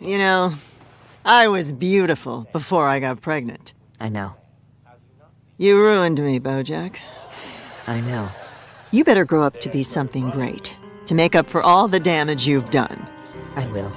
You know, I was beautiful before I got pregnant. I know. You ruined me, Bojack. I know. You better grow up to be something great, to make up for all the damage you've done. I will.